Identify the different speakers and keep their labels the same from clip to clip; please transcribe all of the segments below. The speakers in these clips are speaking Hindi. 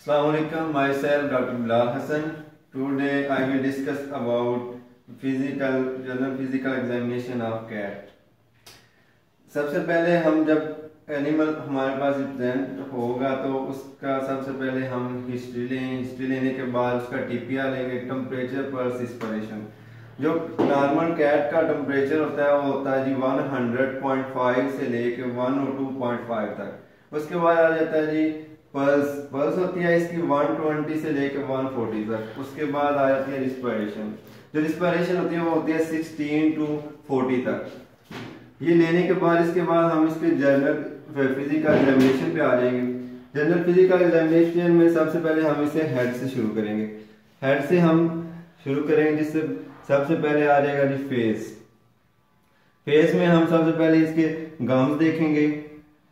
Speaker 1: Assalamualaikum, myself Dr. Bilal Hassan. Today I will discuss about physical general physical examination of cat. सबसे पहले हम जब एनिमल हमारे पास प्रेजेंट होगा तो उसका सबसे पहले हम हिस्ट्री लें हिस्ट्री लेने के बाद उसका टीपीआर लेंगे टेम्परेचर पर इंस्पिरेशन जो नॉर्मल कैट का टेम्परेचर होता है वो होता है जी 100.5 से लेके 102.5 तक उसके बाद आ जाता है जी पल्स पल्स होती है इसकी 120 से लेकर 140 तक उसके बाद आ जाती है रिस्पायरेशन। जो रिस्पायरेशन होती है, वो होती है 16 टू 40 तक। ये लेने के बाद, इसके बाद हम इसके जर्नल फ़िज़िकल एग्जामिनेशन पे आ जाएँगे। जनरल फ़िज़िकल एग्जामिनेशन में सबसे पहले हम इसे हेड से शुरू करेंगे। हेड से हम शुरू करेंगे, जिससे सबसे पहले आ जाएगा जी फेस। फेस में हम सबसे पहले इसके गम्स देखेंगे।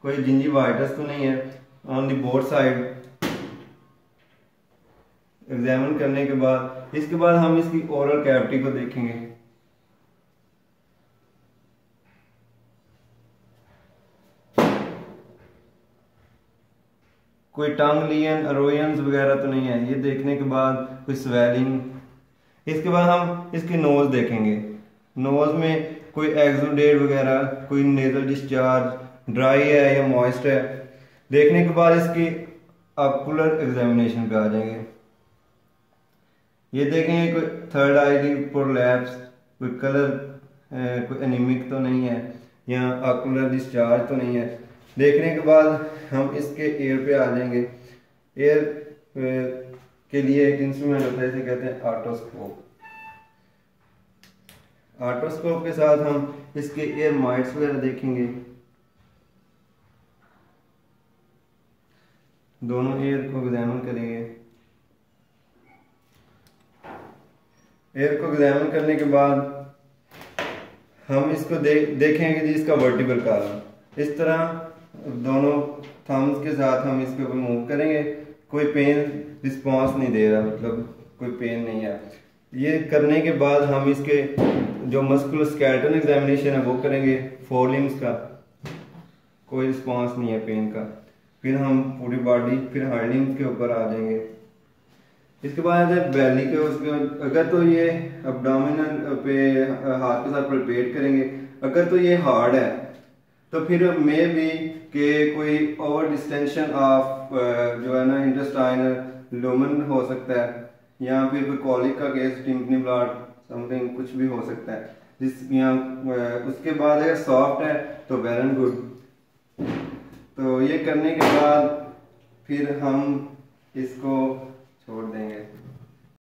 Speaker 1: कोई जिंजी वाइटस तो नहीं है। On the board side examine करने के बाद, इसके बाद हम इसकी ओरल कैविटी को देखेंगे। कोई टंग लियन अरोयंस वगैरह तो नहीं है, ये देखने के बाद कोई स्वेलिंग इसके बाद हम इसकी नोज़ देखेंगे। नोज़ में कोई एक्सोडेट वगैरह, कोई नेजल डिस्चार्ज ड्राई है या मॉइस्ट है देखने के बाद इसकी ऑकुलर एग्जामिनेशन पे आ जाएँगे। ये देखेंगे कोई थर्ड आई की प्रोलैप्स कोई कलर कोई एनीमिक तो नहीं है, या ऑकुलर डिस्चार्ज तो नहीं है। देखने के बाद हम इसके एयर पे आ जाएँगे। एयर के लिए एक इंस्ट्रूमेंट होता है, इसे कहते हैं आर्टोस्कोप आर्टोस्कोप के साथ हम इसके एयर माइट्स वगैरह देखेंगे। दोनों एयर को एग्जामिन करेंगे। एयर को एग्जामिन करने के बाद हम इसको दे, देखेंगे जी इसका वर्टिकल कॉलम इस तरह दोनों थम्स के साथ हम इसको मूव करेंगे। कोई पेन रिस्पांस नहीं दे रहा मतलब कोई पेन नहीं है। ये करने के बाद हम इसके जो मस्कुलर स्केल्टन एग्जामिनेशन है वो करेंगे। फोर लिम्स का। कोई रिस्पांस नहीं है पेन का। फिर हम पूरी बॉडी फिर हार्डिंग के ऊपर आ जाएँगे। इसके बाद है बैली के उसके अगर तो ये अबडामिनल पे हाथ के साथ प्रिपेयर करेंगे। अगर तो ये हार्ड है तो फिर मे भी के कोई ओवर डिस्टेंशन ऑफ़ जो है ना इंटेस्टाइनल लूमन हो सकता है, या फिर कॉलिक का केस टिम्पनी ब्लड समथिंग कुछ भी हो सकता है। जिस यहाँ उसके बाद अगर सॉफ्ट है तो वेल एंड गुड तो ये करने के बाद फिर हम इसको छोड़ देंगे।